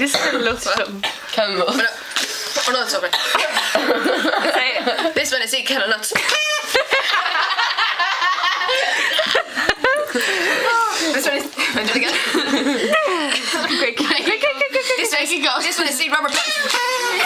det skulle. Camel. Or not sorry. This one is eat kind of nuts. this one is. Do it again. Quick, quick, quick, quick, quick, quick. This one is. Eat rubber pants.